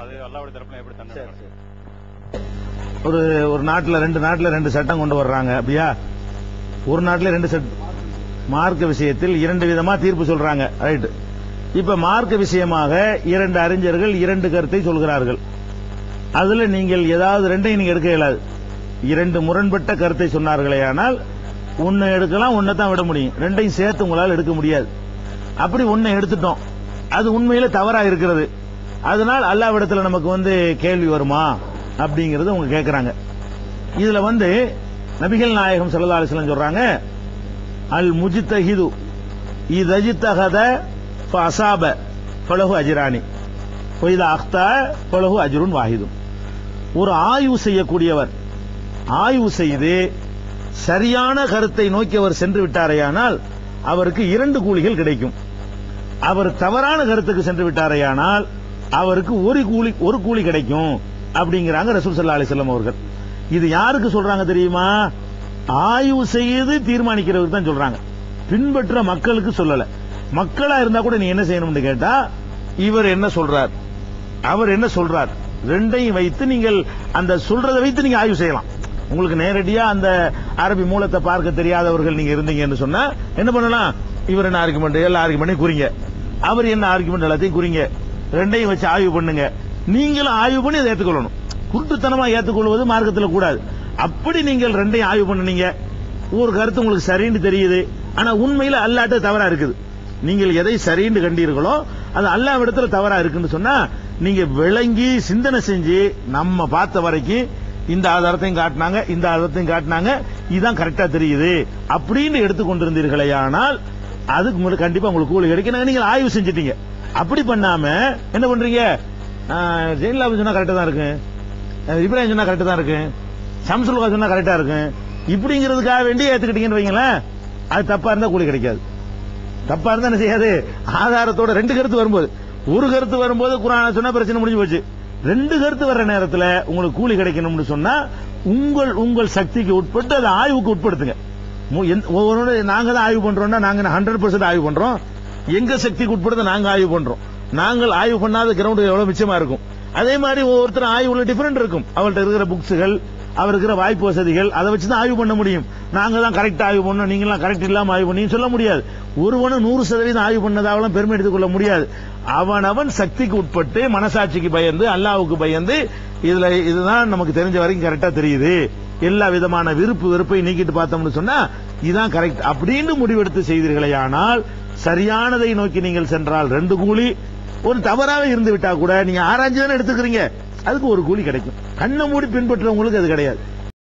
அது அல்லாவுடைய தரப்புல எப்படி தண்டனை ஒரு ஒரு நாட்டுல ரெண்டு நாட்டுல ரெண்டு சட்டம் கொண்டு வர்றாங்க அப்படியா? ஒரு நாட்டுல ரெண்டு சட் மார்க்க விஷயத்தில் இரண்டு விதமா தீர்ப்பு சொல்றாங்க ரைட் இப்ப மார்க்க விஷயமாக இரண்டு அறிஞர்கள் இரண்டு கருத்தை சொல்கிறார்கள். அதுல நீங்கள் ஏதாவது ரெண்டையும் நீங்க எடுக்க இயலாது. இரண்டு முரண்பட்ட கருத்தை சொன்னார்களே ஆனால் ஒன்னு எடுக்கலாம் ஒன்னை தான் விட முடியும். ரெண்டையும் சேர்த்து உங்களால் எடுக்க முடியாது. அப்படி ஒன்னை எடுத்துட்டோம். அது உண்மையில தவறா இருக்கிறது. அதனால் அல்லாவிடத்துல நமக்கு வந்து கேள்வி வருமா? அப்படிங்கறது அவங்க கேட்கறாங்க இதுல வந்து நபிகள் நாயகம் ஸல்லல்லாஹு அலைஹி சொல்றாங்க அல் முஜித்தஹிது இதஜித்தகத ஃபஅஸாப பலகு அஜிராணி பொய்தா அக்தா ஃபலஹு அஜிருன் வாஹிதும் ஒரு ஆய்வு செய்யக்கூடியவர் ஆய்வு செய்து சரியான கருத்தை நோக்கி அவர் சென்று விட்டாரேயானால் அவருக்கு இரண்டு கூலிகள் கிடைக்கும். அவர் தவறான கருத்துக்கு சென்று விட்டாரேயானால் அவருக்கு ஒரு கூலி ஒரு கூலி கிடைக்கும் அப்படிங்கிறாங்க ரசூல் சல்லா அலிசல்லம் அவர்கள். இது யாருக்கு சொல்றாங்க தெரியுமா? ஆய்வு செய்து தீர்மானிக்கிறவருக்கு தான் சொல்றாங்க. பின்பற்ற மக்களுக்கு சொல்லல. மக்களா இருந்தா கூட நீ என்ன செய்யணும்னு கேட்டா இவர் என்ன சொல்றார்? அவர் என்ன சொல்றார்? ரெண்டையும் வைத்து நீங்கள் அந்த சொல்றதை வைத்து நீங்க ஆய்வு செய்யலாம். உங்களுக்கு நேரடியா அந்த அரபி மூலத்தை பார்க்க தெரியாதவர்கள் நீங்க இருந்தீங்கன்னு சொன்னா என்ன பண்ணலாம்? இவர் என்ன ஆர்குமெண்ட் எல்லா ஆர்குமெண்ட்டையும் குறிங்க. அவர் என்ன ஆர்குமெண்ட் எல்லாத்தையும் குறிங்க. ரெண்டையும் வச்சு ஆய்வு பண்ணுங்க. நீங்களும் ஆய்வு பண்ணி அதை ஏற்றுக்கொள்ளணும் குருட்டுத்தனமா ஏற்றுக்கொள்வது மார்க்கத்தில் கூடாது. அப்படி நீங்கள் ரெண்டையும் ஆய்வு பண்ணுனீங்க. ஒரு கருத்து உங்களுக்கு சரின்னு தெரியுது. ஆனா உண்மையில அல்லாட்ட தவறா இருக்குது. நீங்கள் எதை சரின்னு கண்டீர்களோ அது அல்லாவிடத்துல தவறா இருக்குன்னு சொன்னா நீங்க விளங்கி சிந்தனை செஞ்சு நம்ம பார்த்த வரைக்கும் இந்த ஆதாரத்தையும் காட்டினாங்க இந்த ஆதாரத்தையும் காட்டினாங்க இதுதான் கரெக்டா தெரியுது. அப்படின்னு எடுத்துக்கொண்டிருந்தீர்களே ஆனால் அதுக்கு முன்னாடி கண்டிப்பா உங்களுக்கு கூலி கிடைக்கும். நீங்கள் ஆய்வு செஞ்சிட்டீங்க. அப்படி பண்ணாம என்ன பண்றீங்க? ஜெயலலிதா சொன்னா கரெக்டா தான் இருக்கு இப்ராஹிம் சொன்னா கரெக்டா தான் இருக்கு சம்சுல்வா சொன்னா கரெக்டா இருக்கு இப்படிங்கிறதுக்காக வேண்டி ஏத்துக்கிட்டீங்கன்னு வைங்களேன் அது தப்பா இருந்தா கூலி கிடைக்காது. தப்பா இருந்தா என்ன செய்யாது? ஆதாரத்தோட ரெண்டு கருத்து வரும்போது. ஒரு கருத்து வரும்போது குரான சொன்னா பிரச்சனை முடிஞ்சு போச்சு. ரெண்டு கருத்து வர்ற நேரத்துல உங்களுக்கு கூலி கிடைக்கணும்னு சொன்னா உங்கள் உங்கள் சக்திக்கு உட்பட்டு அதை ஆய்வுக்கு உட்படுத்துங்க. ஒவ்வொரு நாங்க தான் ஆய்வு பண்றோம்னா நாங்க ஹண்ட்ரட் பர்சன்ட் ஆய்வு பண்றோம்? எங்க சக்திக்கு உட்படுத்த நாங்க ஆய்வு பண்றோம். நாங்கள் ஆய்வு பண்ணாத கிரவுண்ட் எவ்வளவு மிச்சமா இருக்கும்? அதே மாதிரி ஒவ்வொருத்தரும் ஆய்வுல டிஃபரெண்ட் இருக்கும். அவள்கிட்ட இருக்கிற புக்ஸுகள் அவர் இருக்கிற வாய்ப்பு வசதிகள் அதை வச்சு தான் ஆய்வு பண்ண முடியும். நாங்க தான் கரெக்ட் ஆய்வு பண்ணோம் நீங்களாம் கரெக்ட் இல்லாம ஆய்வு பண்ணி சொல்ல முடியாது. ஒருவனும் நூறு சதவீதம் ஆய்வு பண்ணதாவெல்லாம் பெருமை எடுத்துக்கொள்ள முடியாது. அவனவன் சக்திக்கு உட்பட்டு மனசாட்சிக்கு பயந்து அல்லாவுக்கு பயந்து இதுல இதுதான் நமக்கு தெரிஞ்ச வரைக்கும் கரெக்டா தெரியுது. எல்லா விதமான விருப்பு வெறுப்பை நீக்கிட்டு பார்த்தோம்னு சொன்னா இதுதான் கரெக்ட் அப்படின்னு முடிவெடுத்து செய்தீர்களே ஆனால் சரியானதை நோக்கி நீங்கள் சென்றால் ரெண்டு கூலி ஒரு தவறாக இருந்து விட்டா கூட நீங்க ஆராய்ச்சி தானே எடுத்துக்கிறீங்க. அதுக்கு ஒரு கூலி கிடைக்கும். கண்ணை மூடி பின்பற்றவங்களுக்கு அது கிடையாது.